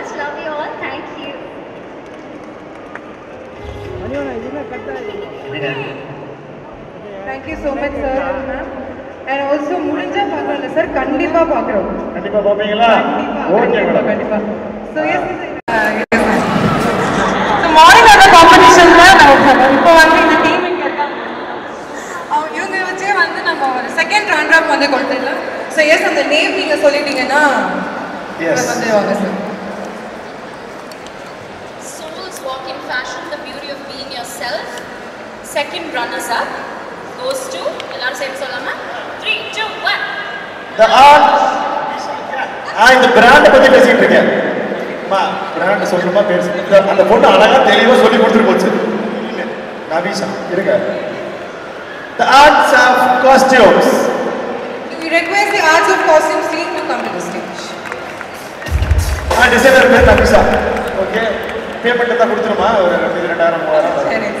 much. Love you all. Thank you. Thank you so much sir ma'am and also முடிஞ்சா பார்க்கறோம்ல sir கண்டிப்பா பார்க்குறோம். கண்டிப்பா பாப்பீங்களா ஓகே கண்டிப்பா மேடம் கண்டிப்பா ஸோ எஸ் ஸோ மார்னிங் ஆன காம்படிஷன்ல நம்ம இப்போ வந்து இந்த டீம் அவங்க இவங்க வச்சே வந்து நம்ம ஒரு செகண்ட் ரவுண்ட் அப் வந்து கொடுத்துடலாம் ஸோ எஸ் அந்த நேம் நீங்க சொல்லிட்டீங்கன்னா Yes. வந்துடுவாங்க sir Second runners up. Goes to எல்லாரும் சேர்ந்து சொல்லாமா? த்ரீ டூ ஒன் இந்த ஆர்ட் ஆ இந்த பிராண்டை பத்தி பேசிட்டு இருக்கேன். அம்மா பிராண்ட் சொல்லணுமா பேசு. அந்த பொண்ணு அழகா தெளிவா சொல்லி கொடுத்துட்டு போச்சு. நபீஷா இருங்க. The arts of costumes. We request the arts of costumes team to come to the stage. ஆ டிசைனர் பேர் நபீஷா ஓகே பேமெண்ட் தான் கொடுத்துருமா? ஒரு ரெண்டு ரெண்டாயிரம் மூவாயிரம்.